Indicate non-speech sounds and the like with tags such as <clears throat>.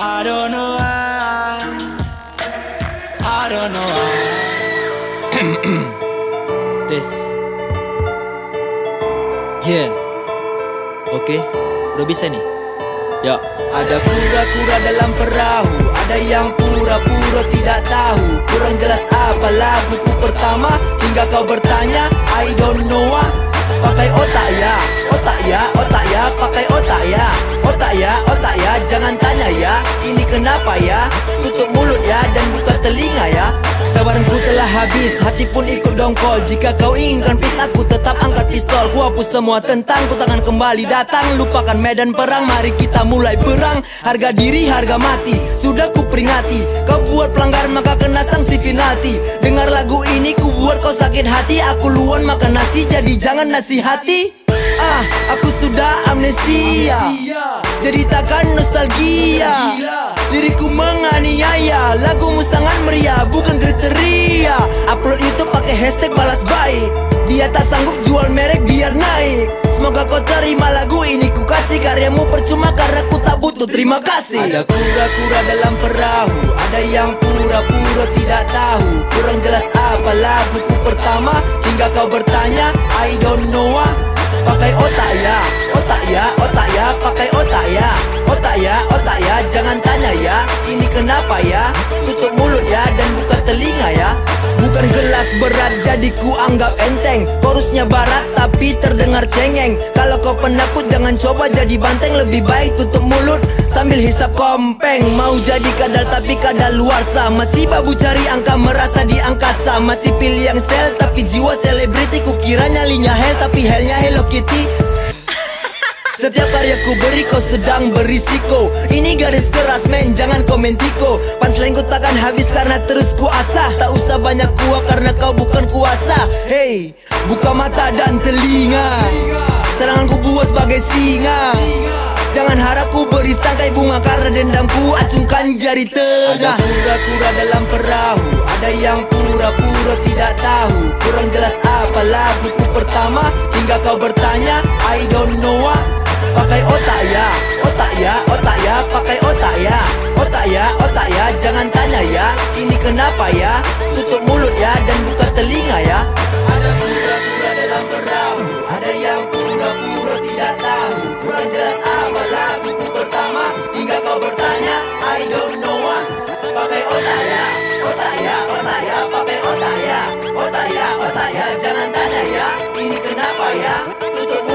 I don't know why. I don't know why. <clears throat> this. Yeah. Oke, okay. udah bisa nih. Ya. Ada kura-kura dalam perahu Ada yang pura-pura tidak tahu Kurang jelas apa laguku pertama Hingga kau bertanya I don't know Pakai otak ya Otak ya, otak ya Pakai otak ya Otak ya, ya? Ini kenapa ya? Tutup mulut ya Dan buka telinga ya. Kesabaranku telah habis Hati pun ikut dongkol. Jika kau inginkan peace Aku tetap angkat pistol. Ku hapus semua tentang Ku takkan kembali datang. Lupakan medan perang Mari kita mulai perang Harga diri harga mati Sudah ku peringati. Kau buat pelanggaran Maka kena sanksi finalti Dengar lagu ini Ku buat kau sakit hati. Aku luan makan nasi Jadi jangan nasihati. Ah, aku sudah amnesia. Jadi takkan nostalgia. Diriku menganiaya. Lagumu sangat meriah Bukan kriteria. Upload itu pakai hashtag balas baik. Dia tak sanggup jual merek biar naik. Semoga kau terima lagu ini. Ku kasih karyamu percuma Karena ku tak butuh terima kasih. Ada kura-kura dalam perahu. Ada yang pura-pura tidak tahu. Kurang jelas apa laguku pertama. Hingga kau bertanya I don't know ah. Pakai otak ya, otak ya, otak ya, pakai otak ya. Otak ya, otak ya, jangan tanya ya Ini kenapa ya, tutup mulut ya dan buka telinga ya. Bukan gelas berat jadi ku anggap enteng. Korusnya barat tapi terdengar cengeng. Kalau kau penakut jangan coba jadi banteng. Lebih baik tutup mulut sambil hisap kompeng. Mau jadi kadal tapi kadal luarsa Masih babu cari angka merasa di angkasa Masih pilih yang sel tapi jiwa selebriti. Kukira nyalinya hell tapi hellnya Hello Kitty setiap karyaku beri kau sedang berisiko. Ini garis keras men jangan komentiko Punchline ku takkan habis karena terus ku asah Tak usah banyak kuah karena kau bukan kuasa. Hey buka mata dan telinga. Seranganku buat sebagai singa. Jangan harap ku beri setangkai bunga Karena dendamku acungkan jari tengah Ada kura-kura dalam perahu. Ada yang pura-pura tidak tahu. Kurang jelas apa laguku pertama. Hingga kau bertanya I don't know what Pakai otak ya, otak ya, otak ya, pakai otak ya Otak ya, otak ya, jangan tanya ya Ini kenapa ya, tutup mulut ya dan buka telinga ya Ada pura-pura dalam perahu Ada yang pura-pura tidak tahu Kurang jelas apa laguku pertama Hingga kau bertanya, I don't know what Pakai otak ya, otak ya, otak ya, pakai otak ya Otak ya, otak ya, jangan tanya ya Ini kenapa ya, tutup mulut